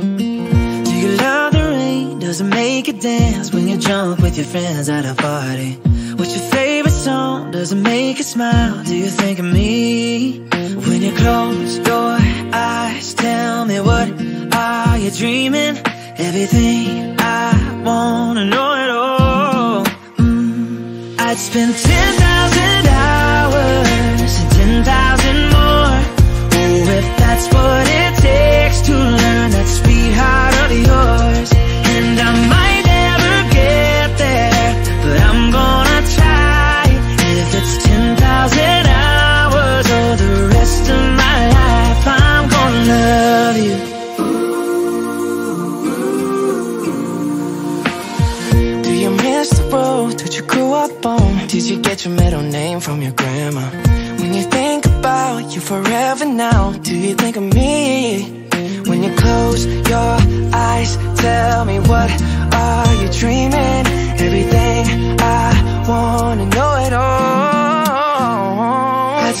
Do you love the rain? Does it make you dance when you jump with your friends at a party? What's your favorite song? Does it make you smile? Do you think of me? When you close your eyes, tell me what are you dreaming? Everything I wanna know it all. Mm. I'd spend 10,000 hours that you grew up on? Did you get your middle name from your grandma? When you think about you forever now, do you think of me? When you close your eyes, tell me what are you dreaming? Everything I wanna know it all. I'd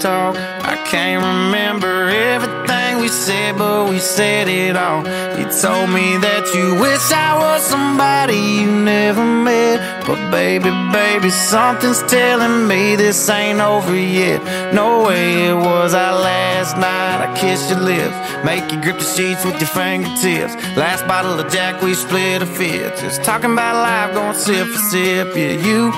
talk. I can't remember everything we said, but we said it all. You told me that you wish I was somebody you never met. But baby, baby, something's telling me this ain't over yet. No way it was our last night. I kissed your lips, make you grip the sheets with your fingertips. Last bottle of Jack, we split a fifth. Just talking about life, going sip for sip. Yeah, you.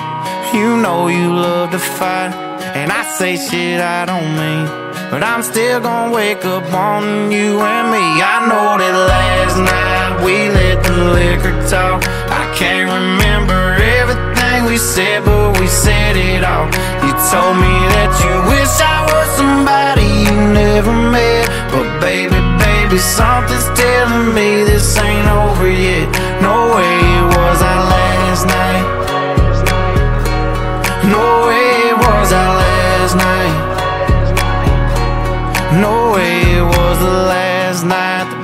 You know you love to fight, and I say shit I don't mean. But I'm still gonna wake up wanting you and me. I know that last night we let the liquor talk. I can't remember everything we said, but we said it all. You told me that you wish I was somebody you never met. But baby, baby, something's telling me this ain't over yet. No way it was our last night.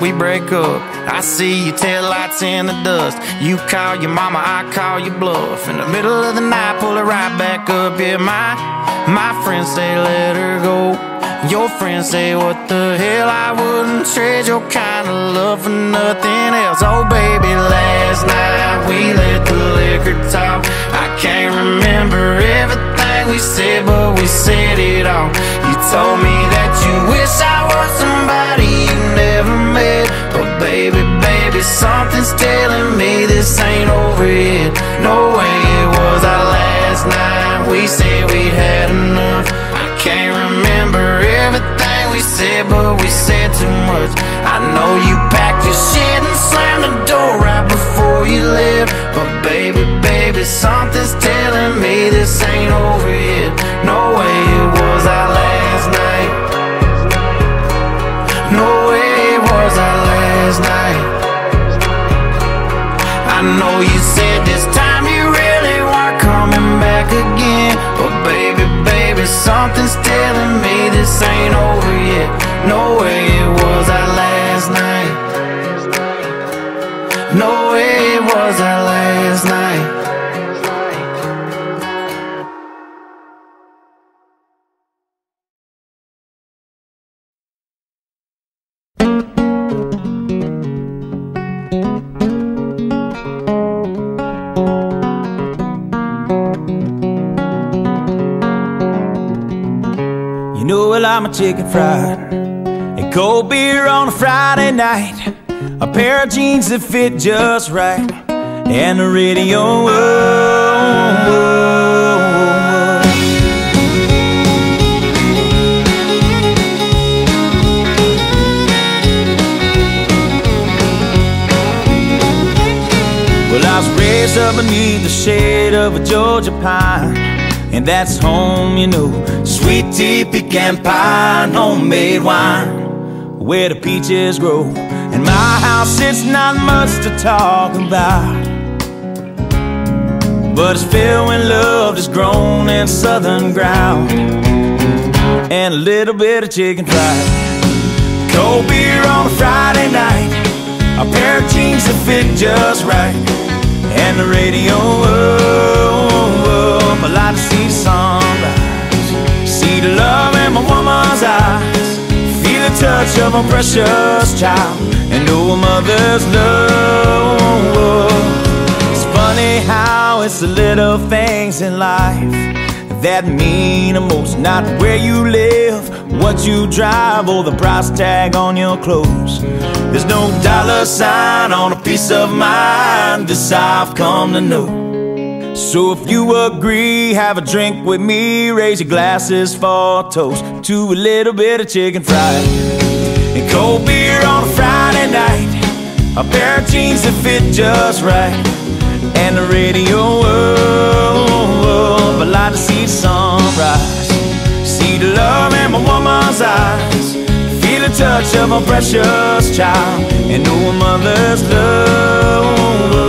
We break up. I see your taillights in the dust. You call your mama, I call your bluff. In the middle of the night, pull it right back up. Yeah, my my friends say let her go. Your friends say what the hell I wouldn't trade your kind of love for nothing else. Oh baby, last night we let the liquor talk. I can't remember everything we said, but we said it all. You told me this ain't over yet. No way it was our last night. We said we had enough. I can't remember everything we said, but we said too much. I know you packed your shit and slammed the door right before you left. But baby, baby, something's telling me this ain't over yet. No way it was know you said this time you really weren't coming back again. But baby, baby, something's telling me this ain't over yet. No way it was our last night. No way it was our last night. A chicken fried. And cold beer on a Friday night. A pair of jeans that fit just right. And the radio. Whoa, whoa, whoa. Well, I was raised up beneath the shade of a Georgia pine and that's home, you know. Sweet tea, pecan pie, homemade wine, where the peaches grow. And my house, it's not much to talk about, but it's filled when love is grown in southern ground, and a little bit of chicken fried. Cold beer on a Friday night, a pair of jeans that fit just right, and the radio. Oh, oh, oh, oh up, I sunrise See the love in my woman's eyes. Feel the touch of a precious child. And know a mother's love It's funny how it's the little things in life That mean the most. Not where you live, what you drive Or the price tag on your clothes. There's no dollar sign on a peace of mind. This I've come to know so if you agree, have a drink with me. Raise your glasses for a toast To a little bit of chicken fried And cold beer on a Friday night. A pair of jeans that fit just right And the radio, oh, oh, like to see the sunrise See the love in my woman's eyes. Feel the touch of a precious child And know a mother's love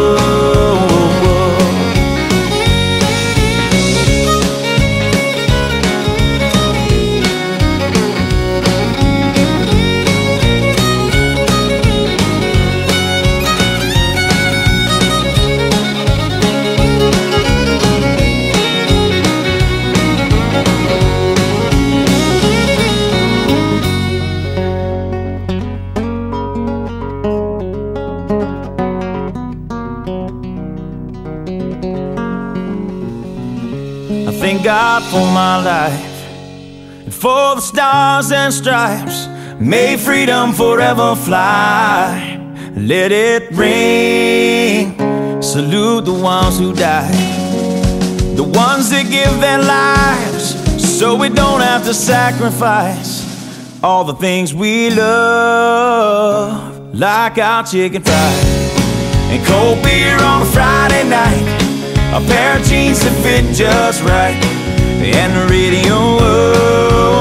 For my life and for the stars and stripes. May freedom forever fly. Let it ring. Salute the ones who died, the ones that give their lives so we don't have to sacrifice all the things we love, like our chicken fried and cold beer on a Friday night. A pair of jeans that fit just right And the radio up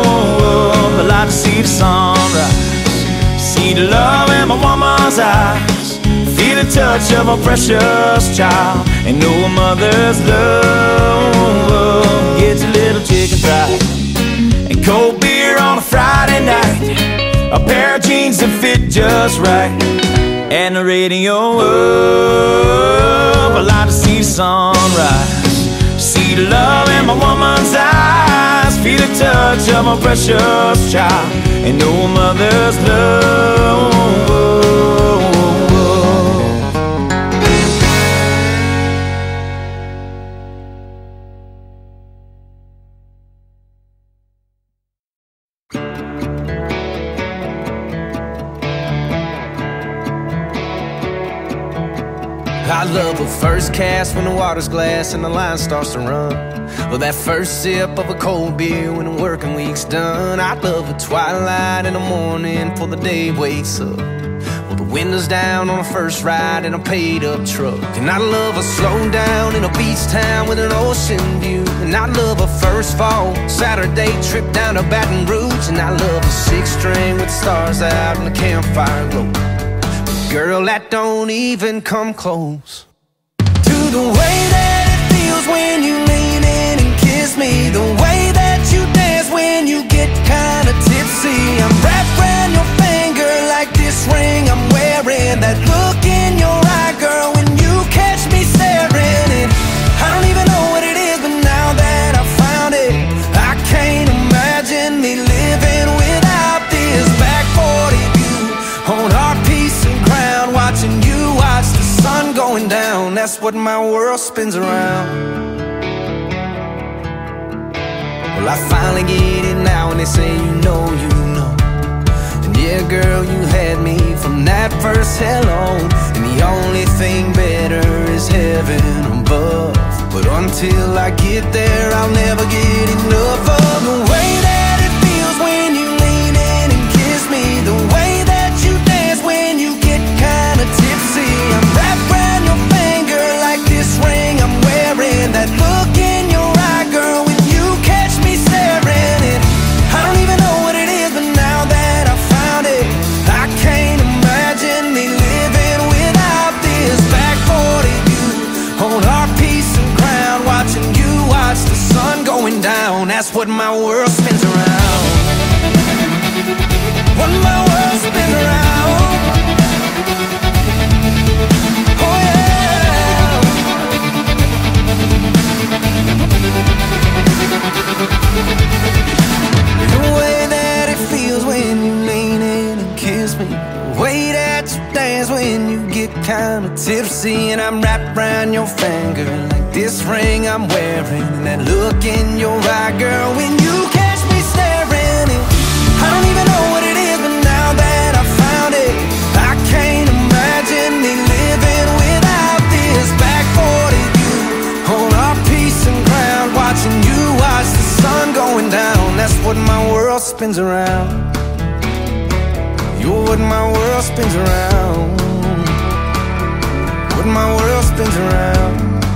I like to see the sunrise See the love in my woman's eyes. Feel the touch of a precious child And know a mother's love. Gets a little chicken fried And cold beer on a Friday night. A pair of jeans that fit just right And the radio up I like to see the sunrise The love in my woman's eyes. Feel the touch of my precious child. And a mother's love I love a first cast when the water's glass and the line starts to run. Or that first sip of a cold beer when the working week's done. I love a twilight in the morning before the day wakes up. Well, the windows down on a first ride in a paid up truck. And I love a slow down in a beach town with an ocean view. And I love a first fall Saturday trip down to Baton Rouge. And I love a six string with stars out and the campfire glow. Girl, that don't even come close. To the way that it feels when you lean in and kiss me The way that you dance when you get kinda what my world spins around. Well, I finally get it now and they say you know, you know. And yeah, girl, you had me from that first hello And the only thing better is heaven above. But until I get there, I'll never get enough of the way that That's what my world spins around. What my when you get kinda tipsy And I'm wrapped around your finger like this ring I'm wearing. And that look in your eye, girl, when you catch me staring And I don't even know what it is, but now that I found it I can't imagine me living without this back 40 view On our piece of ground, watching you watch the sun going down. That's what my world spins around. You're what my world spins around What my world spins around